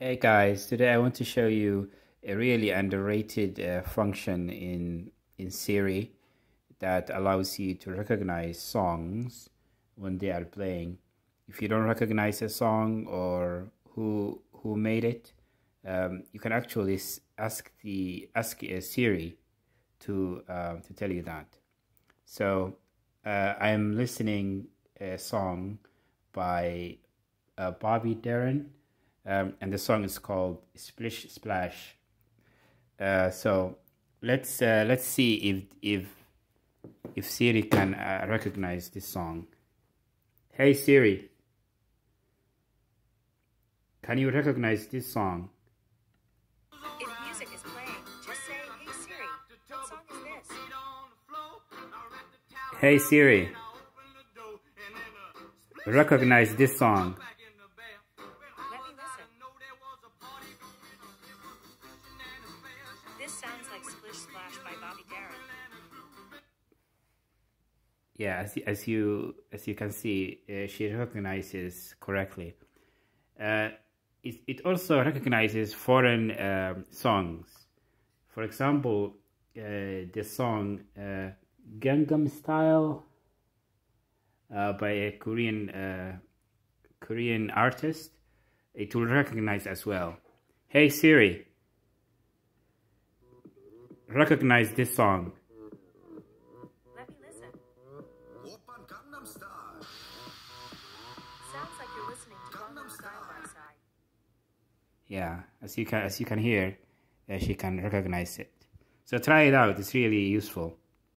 Hey guys, today I want to show you a really underrated uh, function in in Siri that allows you to recognize songs when they are playing. If you don't recognize a song or who who made it, um, you can actually ask the ask a Siri to uh, to tell you that. So uh, I am listening a song by uh, Bobby Darin um, and the song is called Splish Splash. Uh, so let's uh, let's see if if if Siri can uh, recognize this song. Hey Siri, can you recognize this song? If music is playing, just say, "Hey Siri, what song is this?" Hey Siri, recognize this song. Like Splish Splash by Bobby Darin. Yeah, as, as you as you can see, uh, she recognizes correctly. Uh, it, it also recognizes foreign um, songs. For example, uh, the song uh, Gangnam Style uh, by a Korean uh, Korean artist, it will recognize as well. Hey Siri, recognize this song. Let me listen. Oppan Gangnam Style. Sounds like you're listening to Gangnam Style by Psy. Yeah, as you can as you can hear, uh, she can recognize it. So try it out. It's really useful.